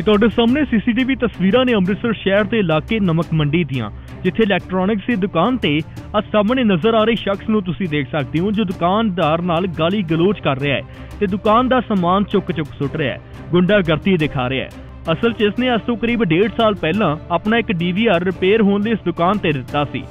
ਇਹ ਤੁਹਾਡੇ ਸਾਹਮਣੇ ਸੀਸੀਟੀਵੀ ਤਸਵੀਰਾਂ ਨੇ ਅੰਮ੍ਰਿਤਸਰ ਸ਼ਹਿਰ ਦੇ ਇਲਾਕੇ ਨਮਕ ਮੰਡੀ ਦੀਆਂ, ਜਿੱਥੇ ਇਲੈਕਟ੍ਰੋਨਿਕਸ ਦੀ ਦੁਕਾਨ ਤੇ ਆ ਸਾਹਮਣੇ ਨਜ਼ਰ ਆ ਰਹੇ ਸ਼ਖਸ ਨੂੰ ਤੁਸੀਂ ਦੇਖ ਸਕਦੇ ਹੋ, ਜੋ ਦੁਕਾਨਦਾਰ ਨਾਲ ਗਾਲੀ ਗਲੋਚ ਕਰ ਰਿਹਾ ਹੈ ਤੇ ਦੁਕਾਨ ਦਾ ਸਮਾਨ ਚੁੱਕ ਚੁੱਕ ਸੁੱਟ ਰਿਹਾ ਹੈ, ਗੁੰਡਾਗਰਦੀ ਦਿਖਾ ਰਿਹਾ ਹੈ। ਅਸਲ 'ਚ ਇਸਨੇ ਅੱਜ ਤੋਂ ਕਰੀਬ 1.5 ਸਾਲ ਪਹਿਲਾਂ ਆਪਣਾ ਇੱਕ ਡੀਵੀਆਰ ਰਿਪੇਅਰ ਹੋਣ ਦੀ ਇਸ ਦੁਕਾਨ ਤੇ ਦਿੱਤਾ ਸੀ।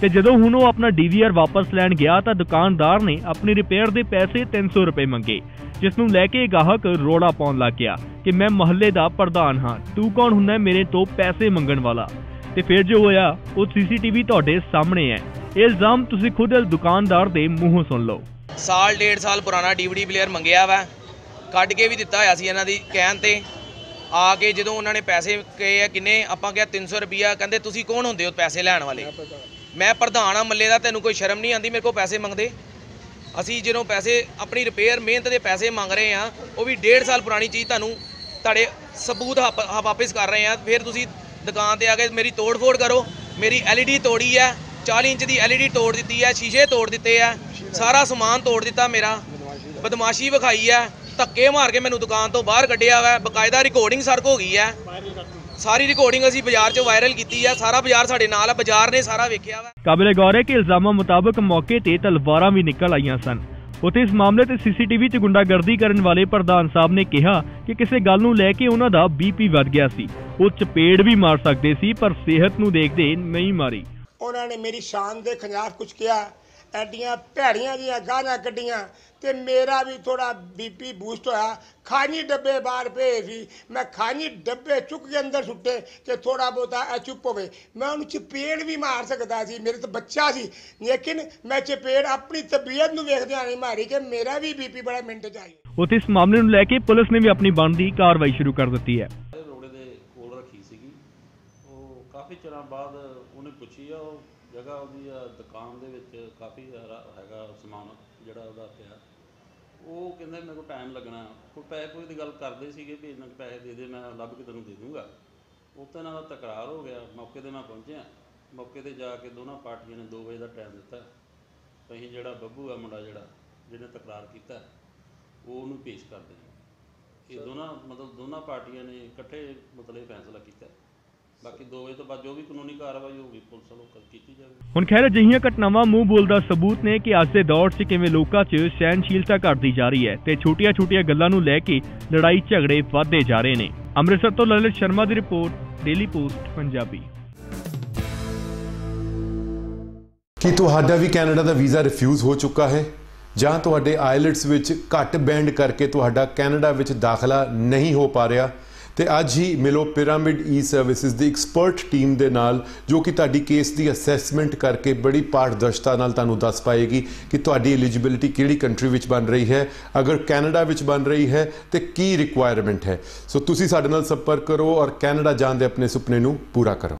ਤੇ ਜਦੋਂ ਹੁਣ ਉਹ ਆਪਣਾ ਡੀਵੀਆਰ ਵਾਪਸ ਲੈਣ ਗਿਆ ਤਾਂ ਦੁਕਾਨਦਾਰ ਨੇ ਆਪਣੀ ਰਿਪੇਅਰ ਦੇ ਪੈਸੇ 300 ਰੁਪਏ ਮੰਗੇ, ਜਿਸ ਨੂੰ ਲੈ ਕੇ ਗਾਹਕ ਰੋੜਾ ਪਾਉਣ ਲੱਗ ਗਿਆ ਕਿ ਮੈਂ ਮਹੱਲੇ ਦਾ ਪ੍ਰਧਾਨ ਹਾਂ, ਤੂੰ ਕੌਣ ਹੁੰਦਾ ਮੇਰੇ ਤੋਂ ਪੈਸੇ ਮੰਗਣ ਵਾਲਾ? ਤੇ ਫਿਰ ਜੋ ਹੋਇਆ, ਉਹ ਸੀਸੀਟੀਵੀ ਤੁਹਾਡੇ ਸਾਹਮਣੇ ਹੈ। ਇਹ ਇਲਜ਼ਾਮ ਤੁਸੀਂ ਖੁਦ ਦੁਕਾਨਦਾਰ ਦੇ ਮੂੰਹੋਂ ਸੁਣ ਲਓ। ਸਾਲ, ਡੇਢ ਸਾਲ ਪੁਰਾਣਾ ਡੀਵੀਡੀ ਪਲੇਅਰ ਮੰਗਿਆ ਵਾ। ਕੱਢ ਕੇ ਵੀ ਦਿੱਤਾ ਹੋਇਆ ਸੀ ਇਹਨਾਂ ਦੀ ਕਹਿਣ ਤੇ। ਆ ਕੇ ਜਦੋਂ ਉਹਨਾਂ ਨੇ ਪੈਸੇ ਕਹੇ ਆ, ਕਿੰਨੇ? ਆਪਾਂ ਕਿਹਾ 300 ਰੁਪਿਆ ਕਹਿੰਦੇ, ਤੁਸੀਂ ਕੌਣ ਹੁੰਦੇ ਹੋ ਪੈਸੇ ਲੈਣ ਵਾਲੇ? ਮੈਂ ਪ੍ਰਧਾਨ ਆ ਮੱਲੇ ਦਾ, ਤੈਨੂੰ ਕੋਈ ਸ਼ਰਮ ਨਹੀਂ ਆਂਦੀ ਮੇਰੇ ਕੋਲ ਪੈਸੇ ਮੰਗਦੇ? ਅਸੀਂ ਜਦੋਂ ਪੈਸੇ, ਆਪਣੀ ਰਿਪੇਅਰ ਮਿਹਨਤ ਦੇ ਪੈਸੇ ਮੰਗ ਰਹੇ ਆ ਉਹ ਵੀ ਡੇਢ ਸਾਲ ਪੁਰਾਣੀ ਚੀਜ਼ ਤੁਹਾਨੂੰ ਤੁਹਾਡੇ ਸਬੂਤ ਹਪ- ਵਾਪਿਸ ਕਰ ਰਹੇ ਆ ਫਿਰ ਤੁਸੀਂ ਦੁਕਾਨ ਤੇ ਆ ਕੇ ਮੇਰੀ ਤੋੜ ਫੋੜ ਕਰੋ। ਮੇਰੀ LED ਤੋੜੀ ਹੈ 40 ਇੰਚ ਦੀ LED ਤੋੜ ਦਿੱਤੀ ਹੈ, ਸ਼ੀਸ਼ੇ ਤੋੜ ਦਿੱਤੇ ਆ ਸਾਰਾ ਸਮਾਨ ਤੋੜ ਦਿੱਤਾ ਮੇਰਾ। ਬਦਮਾਸ਼ੀ ਵਿਖਾਈ ਹੈ, ਧੱਕੇ ਮਾਰ ਕੇ ਮੈਨੂੰ ਦੁਕਾਨ ਤੋਂ ਬਾਹਰ ਕੱਢਿਆ ਵਾ, ਬਕਾਇਦਾ ਰਿਕਾਰਡਿੰਗ ਸਰਕ ਹੋ ਗਈ ਹੈ। ਸਾਰੀ ਰਿਕਾਰਡਿੰਗ ਅਸੀਂ ਬਾਜ਼ਾਰ 'ਚ ਵਾਇਰਲ ਕੀਤੀ ਹੈ ਸਾਰਾ ਬਾਜ਼ਾਰ ਸਾਡੇ ਨਾਲ ਹੈ ਬਾਜ਼ਾਰ ਨੇ ਸਾਰਾ ਵੇਖਿਆ ਵਾ। ਕਾਬਿਲੇ ਗੌਰ ਹੈ ਕਿ ਇਲਜ਼ਾਮਾਂ ਮੁਤਾਬਕ ਮੌਕੇ ਤੇ ਤਲਵਾਰਾਂ ਵੀ ਨਿਕਲ ਆਈਆਂ ਸਨ। ਉਤੇ ਇਸ ਮਾਮਲੇ ਤੇ ਸੀਸੀਟੀਵੀ 'ਚ ਗੁੰਡਾਗਰਦੀ ਕਰਨ ਵਾਲੇ ਪ੍ਰਧਾਨ ਸਾਹਿਬ ਨੇ ਕਿਹਾ ਕਿ ਕਿਸੇ ਗੱਲ ਨੂੰ ਲੈ ਕੇ ਉਹਨਾਂ ਦਾ ਬੀਪੀ ਵੱਧ ਗਿਆ ਸੀ। ਉਹ ਚਪੇੜ ਵੀ ਮਾਰ ਸਕਦੇ ਸੀ ਪਰ ਸਿਹਤ ਨੂੰ ਦੇਖਦੇ ਨਹੀਂ ਮਾਰੀ। ਉਹਨਾਂ ਨੇ ਮੇਰੀ ਸ਼ਾਨ ਦੇ ਖਿਲਾਫ ਕੁਝ ਕਿਹਾ। ਐਡੀਆਂ ਭੈੜੀਆਂ ਜੀਆਂ ਗਾਲਾਂ ਕੱਢੀਆਂ ਤੇ ਮੇਰਾ ਵੀ ਥੋੜਾ ਬੀਪੀ ਬੂਸਟ ਹੋਇਆ। ਖਾਣੀ ਡੱਬੇ ਬਾਹਰ ਪਏ ਸੀ। ਮੈਂ ਖਾਣੀ ਡੱਬੇ ਚੁੱਕ ਕੇ ਅੰਦਰ ਸੁੱਟੇ ਕਿ ਥੋੜਾ ਬਹੁਤਾ ਇਹ ਚੁੱਪ ਹੋਵੇ। ਮੈਂ ਉਹਨੂੰ ਚਪੇੜ ਵੀ ਮਾਰ ਸਕਦਾ ਸੀ। ਮੇਰੇ ਤਾਂ ਬੱਚਾ ਸੀ। ਲੇਕਿਨ ਮੈਂ ਚਪੇੜ ਆਪਣੀ ਤਬੀਅਤ ਨੂੰ ਵੇਖਦਿਆਂ ਨਹੀਂ ਮਾਰੀ ਕਿ ਮੇਰਾ ਵੀ ਬੀਪੀ ਬੜਾ ਮਿੰਟ ਚ ਆਈ ਉਤੇ ਇਸ ਮਾਮਲੇ ਨੂੰ ਲੈ ਕੇ ਪੁਲਿਸ ਨੇ ਵੀ ਆਪਣੀ ਬਣਦੀ ਕਾਰਵਾਈ ਸ਼ੁਰੂ ਕਰ ਦਿੱਤੀ ਹੈ। ਇਹ ਰੋੜੇ ਦੇ ਕੋਲ ਰੱਖੀ ਸੀਗੀ। ਉਹ ਕਾਫੀ ਚਿਰਾਂ ਬਾਅਦ ਉਹਨੇ ਪੁੱਛੀ ਆ ਉਹ ਜਗ੍ਹਾ ਉਹਦੀ ਆ ਦੁਕਾਨ ਦੇ ਵਿੱਚ ਕਾਫੀ ਸਾਰਾ ਹੈਗਾ ਸਮਾਨ ਜਿਹੜਾ ਉਹਦਾ ਪਿਆ। ਉਹ ਕਹਿੰਦੇ ਮੇਰੇ ਕੋਲ ਟਾਈਮ ਲੱਗਣਾ। ਕੋਈ ਪੈਸੇ ਕੋਈ ਦੀ ਗੱਲ ਕਰਦੇ ਸੀਗੇ ਵੀ ਇੰਨਾ ਕੁ ਪੈਸੇ ਦੇ ਦੇ ਮੈਂ ਲੱਭ ਕੇ ਤੈਨੂੰ ਦੇ ਦੂੰਗਾ। ਉਹ ਤਾਂ ਇਹਨਾਂ ਦਾ ਤਕਰਾਰ ਹੋ ਗਿਆ। ਮੌਕੇ ਤੇ ਮੈਂ ਪਹੁੰਚਿਆ। ਮੌਕੇ ਤੇ ਜਾ ਕੇ ਦੋਨਾਂ ਪਾਰਟੀਆਂ ਨੇ 2 ਵਜੇ ਦਾ ਟਾਈਮ ਦਿੱਤਾ। ਅਸੀਂ ਜਿਹੜਾ ਬੱਬੂ ਆ ਮੁੰਡਾ ਜਿਹੜਾ ਜਿਹਨੇ ਤਕਰਾਰ ਕੀਤਾ ਉਹ ਉਹਨੂੰ ਪੇਸ਼ ਕਰਦੇ ਹਾਂ ਇਹ ਦੋਨਾਂ ਮਤਲਬ ਦੋਨਾਂ ਪਾਰਟੀਆਂ ਨੇ ਇਕੱਠੇ ਮਤਲਬ ਇਹ ਫੈਸਲਾ ਕੀਤਾ। ਬਾਕੀ 2 ਵਜੇ ਤੋਂ ਬਾਅਦ ਜੋ ਵੀ ਕਾਨੂੰਨੀ ਕਾਰਵਾਈ ਹੋਊਗੀ ਪੁਲਿਸ ਵੱਲੋਂ ਕੀਤੀ ਜਾਵੇਗੀ। ਹੁਣ ਖੈਰ ਅਜਿਹੀਆਂ ਘਟਨਾਵਾਂ ਮੂੰਹ ਬੋਲਦਾ ਸਬੂਤ ਨੇ ਕਿ ਅੱਜ ਦੇ ਦੌਰ 'ਚ ਕਿਵੇਂ ਲੋਕਾਂ 'ਚ ਸਹਿਨਸ਼ੀਲਤਾ ਘਟਦੀ ਜਾ ਰਹੀ ਹੈ ਤੇ ਛੋਟੀਆਂ-ਛੋਟੀਆਂ ਗੱਲਾਂ ਨੂੰ ਲੈ ਕੇ ਲੜਾਈ ਝਗੜੇ ਵੱਧਦੇ ਜਾ ਰਹੇ ਨੇ। ਅੰਮ੍ਰਿਤਸਰ ਤੋਂ ਲਲਿਤ ਸ਼ਰਮਾ ਦੀ ਰਿਪੋਰਟ ਡੇਲੀ ਪੋਸਟ ਪੰਜਾਬੀ। ਕੀ ਤੁਹਾਡਾ ਵੀ ਕੈਨੇਡਾ ਦਾ ਵੀਜ਼ਾ ਰਿਫਿਊਜ਼ ਹੋ ਚੁੱਕਾ ਹੈ? ਜਾਂ ਤੁਹਾਡੇ ਆਇਲਟਸ ਵਿੱਚ ਘੱਟ ਬੈਂਡ ਕਰਕੇ ਤੁਹਾਡਾ ਕੈਨੇਡਾ ਵਿੱਚ ਦਾਖਲਾ ਨਹੀਂ ਹੋ ਪਾ ਰਿਹਾ? ਤੇ ਅੱਜ ਹੀ ਮਿਲੋ ਪਿਰਾਮਿਡ ਈ ਸਰਵਿਸਿਜ਼ ਦੀ ਐਕਸਪਰਟ ਟੀਮ ਦੇ ਨਾਲ, ਜੋ ਕਿ ਤੁਹਾਡੀ ਕੇਸ ਦੀ ਅਸੈਸਮੈਂਟ ਕਰਕੇ ਬੜੀ ਪਾਰਦਰਸ਼ਤਾ ਨਾਲ ਤੁਹਾਨੂੰ ਦੱਸ ਪਾਏਗੀ ਕਿ ਤੁਹਾਡੀ ਐਲੀਜੀਬਿਲਿਟੀ ਕਿਹੜੀ ਕੰਟਰੀ ਵਿੱਚ ਬਣ ਰਹੀ ਹੈ, ਅਗਰ ਕੈਨੇਡਾ ਵਿੱਚ ਬਣ ਰਹੀ ਹੈ ਤੇ ਕੀ ਰਿਕੁਆਇਰਮੈਂਟ ਹੈ। ਸੋ ਤੁਸੀਂ ਸਾਡੇ ਨਾਲ ਸੰਪਰਕ ਕਰੋ ਔਰ ਕੈਨੇਡਾ ਜਾਣ ਦੇ ਆਪਣੇ ਸੁਪਨੇ ਨੂੰ ਪੂਰਾ ਕਰੋ।